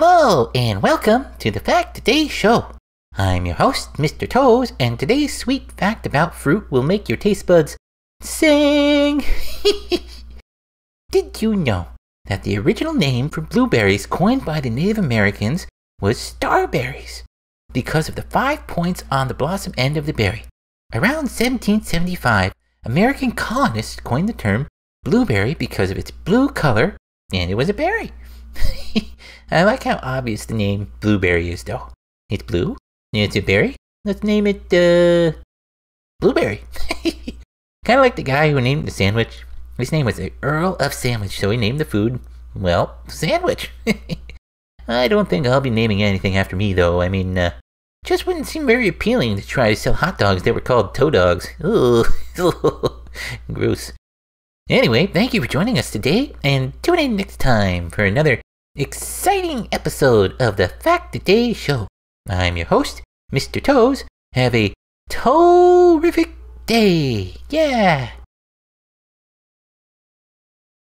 Hello, and welcome to the Fact a Day Show. I'm your host, Mr. Toes, and today's sweet fact about fruit will make your taste buds sing. Did you know that the original name for blueberries coined by the Native Americans was starberries because of the five points on the blossom end of the berry? Around 1775, American colonists coined the term blueberry because of its blue color, and it was a berry. I like how obvious the name blueberry is, though. It's blue, and it's a berry. Let's name it, uh, blueberry. kind of like the guy who named the sandwich. His name was the Earl of Sandwich, so he named the food, well, sandwich. I don't think I'll be naming anything after me, though. I mean, uh, just wouldn't seem very appealing to try to sell hot dogs that were called toe dogs. Ugh. Gross. Anyway, thank you for joining us today, and tune in next time for another exciting episode of the Fact a Day Show. I'm your host, Mr. Toes. Have a terrific day. Yeah.